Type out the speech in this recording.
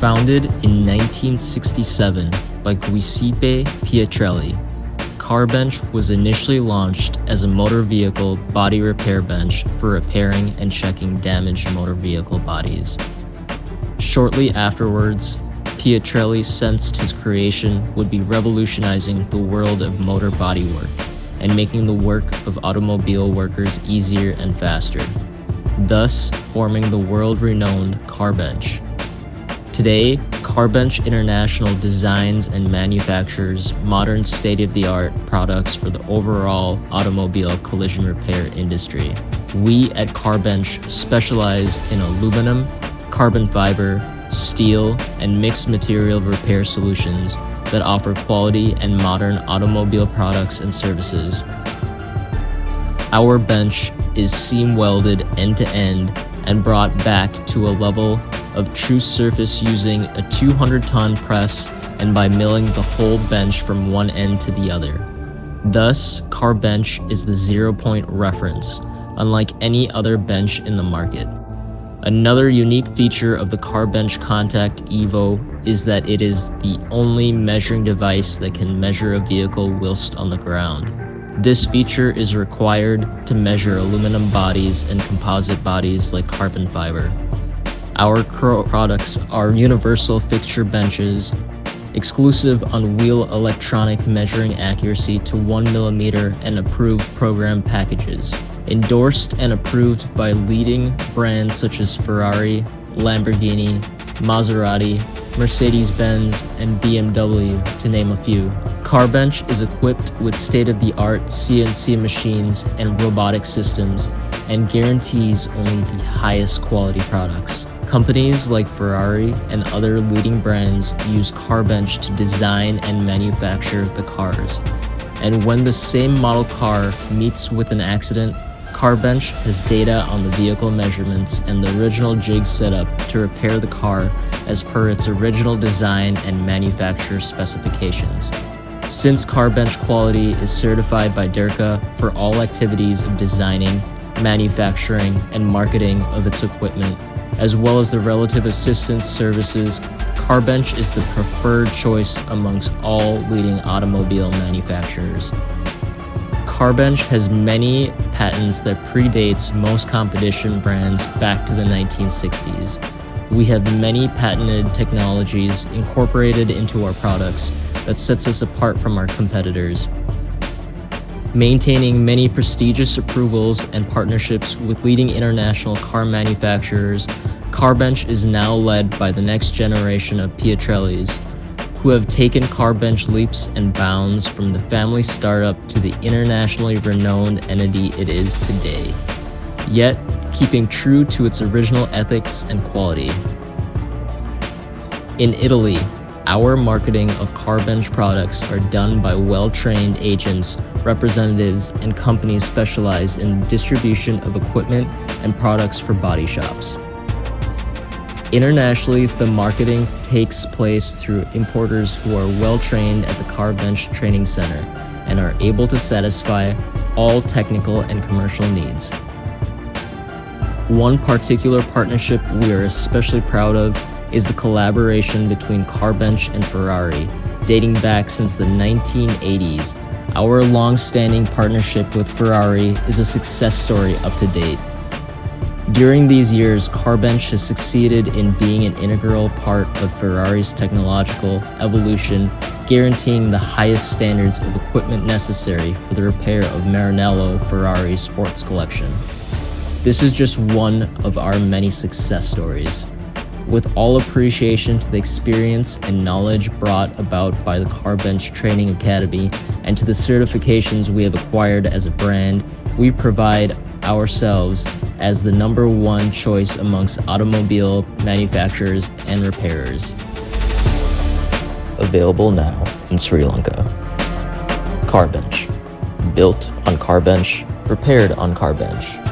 Founded in 1967 by Giuseppe Pietrelli, Carbench was initially launched as a motor vehicle body repair bench for repairing and checking damaged motor vehicle bodies. Shortly afterwards, Pietrelli sensed his creation would be revolutionizing the world of motor bodywork and making the work of automobile workers easier and faster, thus forming the world-renowned Carbench. Today, Carbench International designs and manufactures modern state-of-the-art products for the overall automobile collision repair industry. We at Carbench specialize in aluminum, carbon fiber, steel, and mixed material repair solutions that offer quality and modern automobile products and services. Our bench is seam welded end to end and brought back to a level of true surface using a 200 ton press and by milling the whole bench from one end to the other. Thus, Carbench is the zero point reference, unlike any other bench in the market. Another unique feature of the Carbench Contact Evo is that it is the only measuring device that can measure a vehicle whilst on the ground. This feature is required to measure aluminum bodies and composite bodies like carbon fiber. Our products are universal fixture benches, exclusive on-wheel electronic measuring accuracy to 1mm and approved program packages. Endorsed and approved by leading brands such as Ferrari, Lamborghini, Maserati, Mercedes-Benz, and BMW, to name a few. Carbench is equipped with state-of-the-art CNC machines and robotic systems and guarantees only the highest quality products. Companies like Ferrari and other leading brands use Carbench to design and manufacture the cars. And when the same model car meets with an accident, Carbench has data on the vehicle measurements and the original jig setup to repair the car as per its original design and manufacturer specifications. Since Carbench quality is certified by DEKRA for all activities of designing, manufacturing, and marketing of its equipment, as well as the relative assistance services, Carbench is the preferred choice amongst all leading automobile manufacturers. Carbench has many patents that predates most competition brands back to the 1960s. We have many patented technologies incorporated into our products that sets us apart from our competitors. Maintaining many prestigious approvals and partnerships with leading international car manufacturers, Carbench is now led by the next generation of Pietrellis, who have taken Carbench leaps and bounds from the family startup to the internationally renowned entity it is today, yet keeping true to its original ethics and quality. In Italy, our marketing of Carbench products are done by well-trained agents, representatives, and companies specialized in the distribution of equipment and products for body shops. Internationally, the marketing takes place through importers who are well-trained at the Carbench Training Center and are able to satisfy all technical and commercial needs. One particular partnership we are especially proud of is the collaboration between Carbench and Ferrari, dating back since the 1980s. Our long-standing partnership with Ferrari is a success story up to date. During these years, Carbench has succeeded in being an integral part of Ferrari's technological evolution, guaranteeing the highest standards of equipment necessary for the repair of Maranello Ferrari sports collection. This is just one of our many success stories. With all appreciation to the experience and knowledge brought about by the Carbench Training Academy and to the certifications we have acquired as a brand, we provide ourselves as the number one choice amongst automobile manufacturers and repairers. Available now in Sri Lanka. Carbench. Built on Carbench, repaired on Carbench.